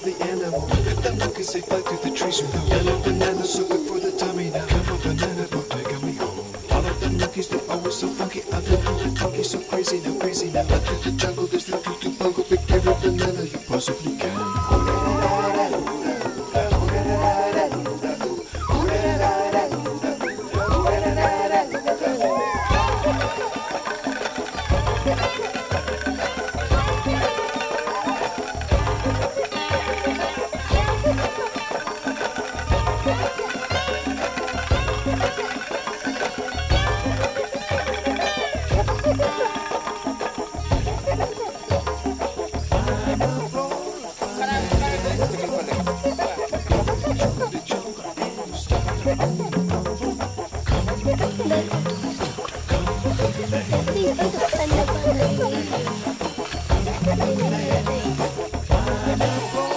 all the animal. Now you can say fly through the trees, you know. Yellow banana, so good for the tummy now. Come on, banana boat, take me home. Follow the monkeys, they're always so funky. I love the talking so crazy now, crazy now. But through the jungle, there's nothing to bungle. Pick every banana you possibly can. Thank you.